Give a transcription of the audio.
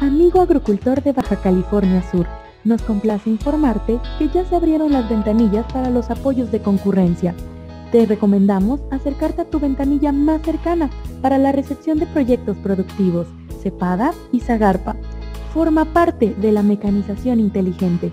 Amigo agricultor de Baja California Sur, nos complace informarte que ya se abrieron las ventanillas para los apoyos de concurrencia. Te recomendamos acercarte a tu ventanilla más cercana para la recepción de proyectos productivos, Cepada y Zagarpa. Forma parte de la mecanización inteligente